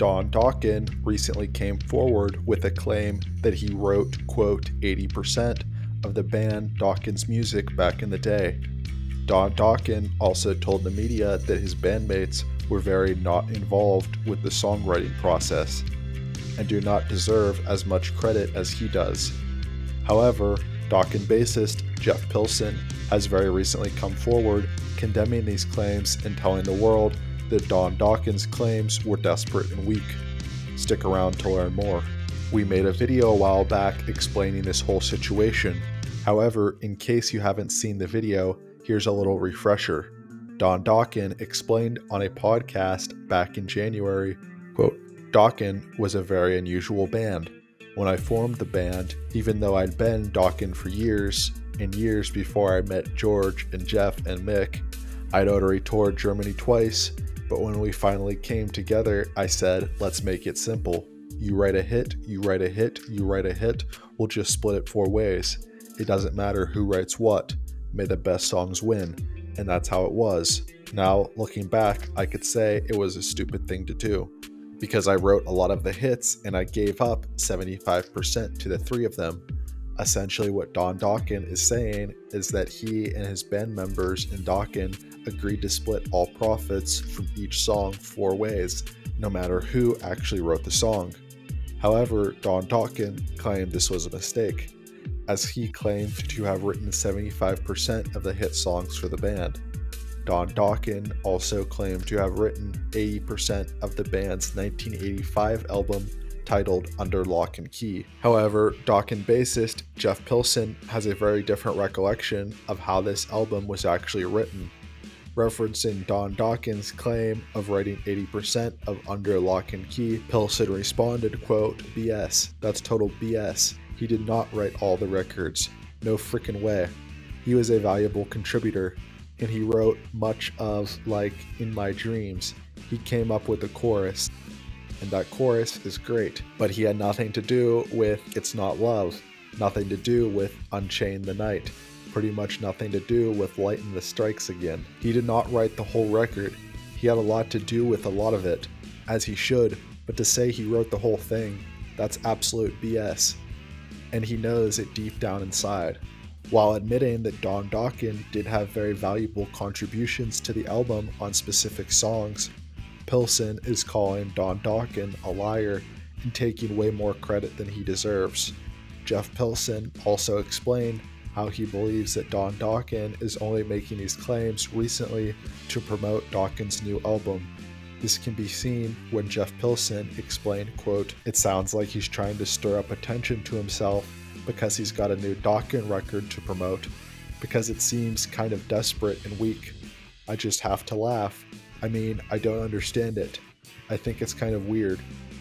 Don Dokken recently came forward with a claim that he wrote, quote, 80% of the band Dokken's music back in the day. Don Dokken also told the media that his bandmates were very not involved with the songwriting process and do not deserve as much credit as he does. However, Dokken bassist Jeff Pilson has very recently come forward condemning these claims and telling the world that Don Dokken's claims were desperate and weak. Stick around to learn more. We made a video a while back explaining this whole situation. However, in case you haven't seen the video, here's a little refresher. Don Dokken explained on a podcast back in January, quote, Dokken was a very unusual band. When I formed the band, even though I'd been Dokken for years and years before I met George and Jeff and Mick, I'd already toured Germany twice, but when we finally came together, I said, let's make it simple. You write a hit, you write a hit, you write a hit, we'll just split it four ways. It doesn't matter who writes what, may the best songs win and that's how it was. Now, looking back, I could say it was a stupid thing to do because I wrote a lot of the hits and I gave up 75% to the three of them. Essentially, what Don Dokken is saying is that he and his band members in Dokken agreed to split all profits from each song four ways, no matter who actually wrote the song. However, Don Dokken claimed this was a mistake as he claimed to have written 75% of the hit songs for the band. Don Dokken also claimed to have written 80% of the band's 1985 album titled Under Lock and Key. However, Dokken bassist Jeff Pilson has a very different recollection of how this album was actually written. Referencing Don Dokken's claim of writing 80% of Under Lock and Key, Pilson responded, quote, BS, that's total BS. He did not write all the records. No frickin' way. He was a valuable contributor, and he wrote much of, like, In My Dreams. He came up with the chorus, and that chorus is great, but he had nothing to do with It's Not Love, nothing to do with Unchain the Night, pretty much nothing to do with Lighten the Strikes Again. He did not write the whole record. He had a lot to do with a lot of it, as he should, but to say he wrote the whole thing, that's absolute BS and he knows it deep down inside. While admitting that Don Dokken did have very valuable contributions to the album on specific songs, Pilson is calling Don Dokken a liar and taking way more credit than he deserves. Jeff Pilson also explained how he believes that Don Dokken is only making these claims recently to promote Dokken's new album this can be seen when Jeff Pilson explained, quote, It sounds like he's trying to stir up attention to himself because he's got a new Dokken record to promote, because it seems kind of desperate and weak. I just have to laugh. I mean, I don't understand it. I think it's kind of weird.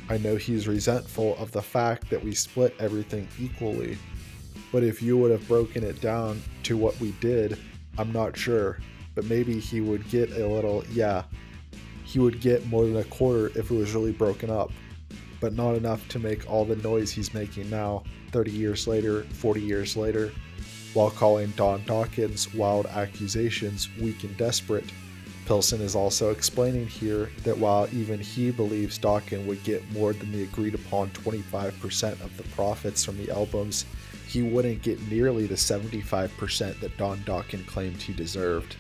I know he's resentful of the fact that we split everything equally. But if you would have broken it down to what we did, I'm not sure. But maybe he would get a little, yeah, he would get more than a quarter if it was really broken up, but not enough to make all the noise he's making now, 30 years later, 40 years later, while calling Don Dokken's wild accusations weak and desperate. Pilson is also explaining here that while even he believes Dokken would get more than the agreed upon 25% of the profits from the albums, he wouldn't get nearly the 75% that Don Dokken claimed he deserved.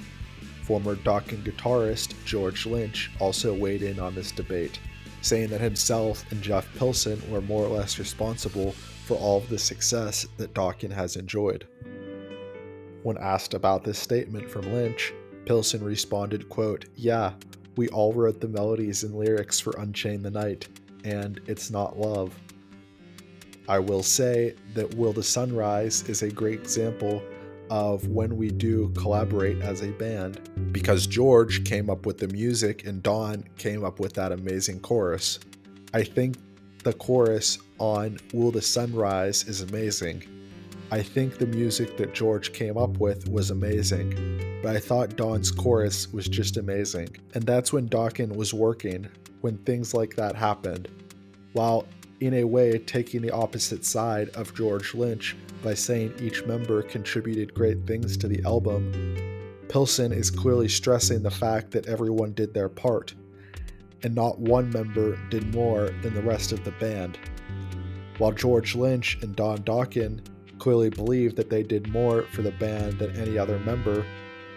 Former Dokken guitarist George Lynch also weighed in on this debate, saying that himself and Jeff Pilson were more or less responsible for all of the success that Dokken has enjoyed. When asked about this statement from Lynch, Pilson responded, quote, Yeah, we all wrote the melodies and lyrics for Unchain the Night, and It's Not Love. I will say that Will the Sunrise is a great example of when we do collaborate as a band because George came up with the music and Don came up with that amazing chorus. I think the chorus on Will the Sunrise is amazing. I think the music that George came up with was amazing, but I thought Don's chorus was just amazing. And that's when Dokken was working, when things like that happened. While in a way taking the opposite side of George Lynch by saying each member contributed great things to the album, Pilson is clearly stressing the fact that everyone did their part. and not one member did more than the rest of the band. While George Lynch and Don Dokken clearly believed that they did more for the band than any other member,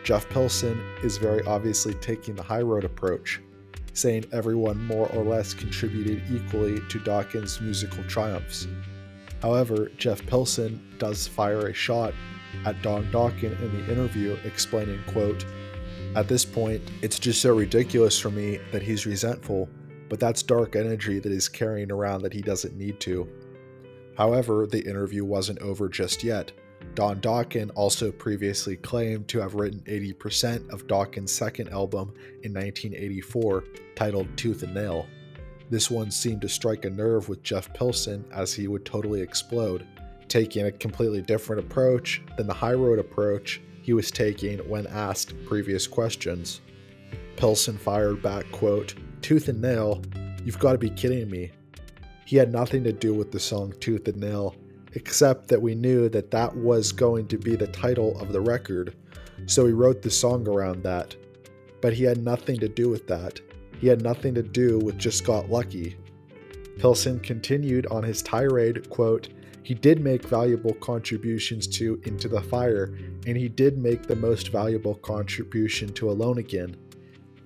Jeff Pilson is very obviously taking the high road approach, saying everyone more or less contributed equally to Dokken's musical triumphs. However, Jeff Pilson does fire a shot at Don Dokken in the interview, explaining, quote, At this point, it's just so ridiculous for me that he's resentful, but that's dark energy that he's carrying around that he doesn't need to. However, the interview wasn't over just yet. Don Dokken also previously claimed to have written 80% of Dokken's second album in 1984, titled Tooth and Nail. This one seemed to strike a nerve with Jeff Pilson as he would totally explode, taking a completely different approach than the high road approach he was taking when asked previous questions. Pilson fired back, quote, Tooth and Nail? You've got to be kidding me. He had nothing to do with the song Tooth and Nail, except that we knew that that was going to be the title of the record, so he wrote the song around that. But he had nothing to do with that. He had nothing to do with Just Got Lucky. Pilson continued on his tirade, quote, he did make valuable contributions to Into the Fire, and he did make the most valuable contribution to Alone Again.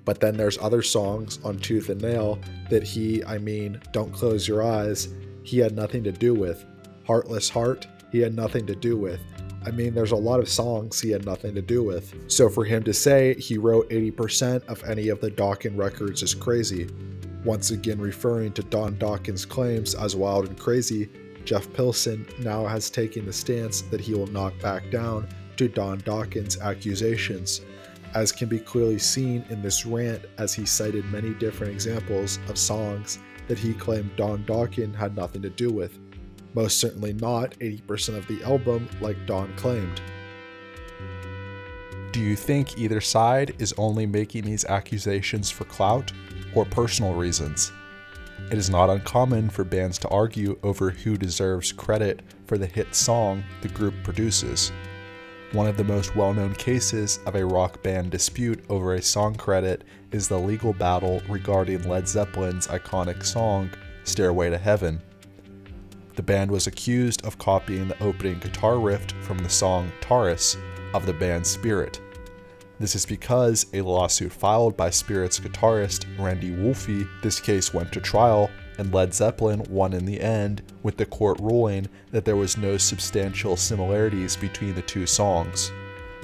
But then there's other songs on Tooth and Nail that he, I mean, Don't Close Your Eyes, he had nothing to do with. Heartless Heart, he had nothing to do with. I mean, there's a lot of songs he had nothing to do with. So for him to say he wrote 80% of any of the Dokken's records is crazy. Once again referring to Don Dokken's claims as wild and crazy, Jeff Pilson now has taken the stance that he will not back down to Don Dokken's accusations, as can be clearly seen in this rant as he cited many different examples of songs that he claimed Don Dokken had nothing to do with most certainly not 80% of the album like Don claimed. Do you think either side is only making these accusations for clout or personal reasons? It is not uncommon for bands to argue over who deserves credit for the hit song the group produces. One of the most well known cases of a rock band dispute over a song credit is the legal battle regarding Led Zeppelin's iconic song, Stairway to Heaven. The band was accused of copying the opening guitar riff from the song Taurus of the band Spirit. This is because a lawsuit filed by Spirit's guitarist Randy Wolfe, this case went to trial, and Led Zeppelin won in the end, with the court ruling that there was no substantial similarities between the two songs.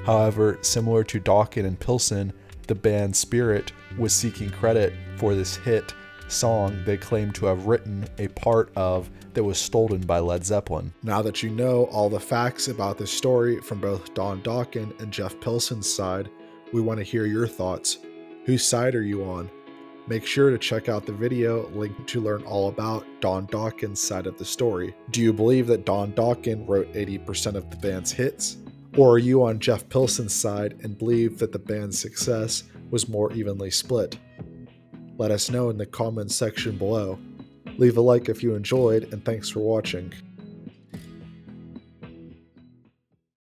However, similar to Dokken and Pilson, the band Spirit was seeking credit for this hit song they claim to have written a part of that was stolen by Led Zeppelin. Now that you know all the facts about this story from both Don Dokken and Jeff Pilson's side, we want to hear your thoughts. Whose side are you on? Make sure to check out the video link to learn all about Don Dokken's side of the story. Do you believe that Don Dokken wrote 80% of the band's hits? Or are you on Jeff Pilson's side and believe that the band's success was more evenly split? Let us know in the comments section below. Leave a like if you enjoyed, and thanks for watching.